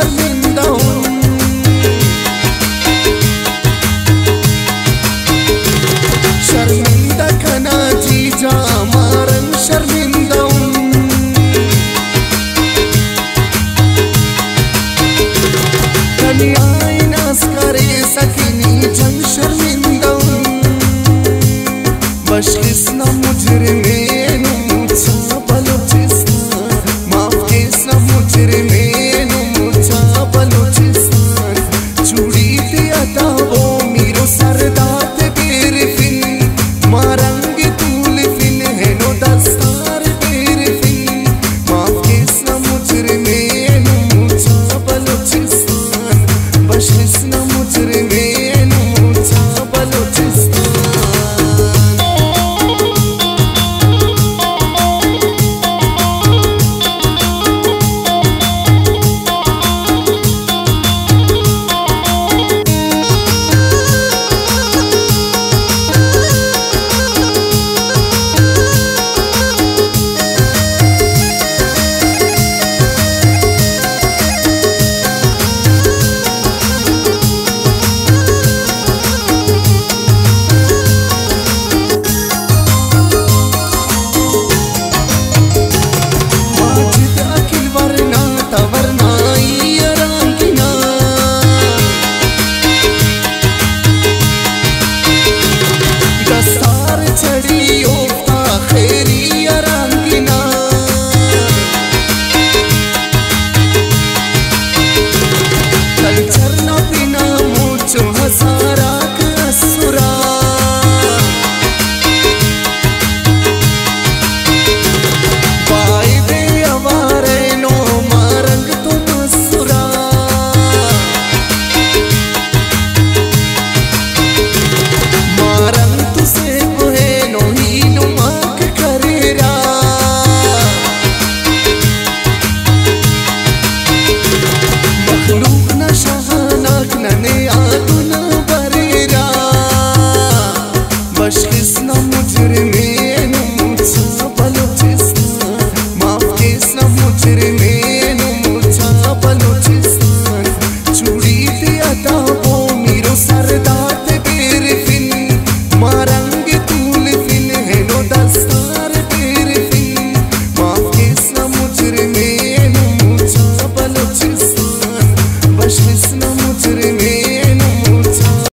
cer min में aşk is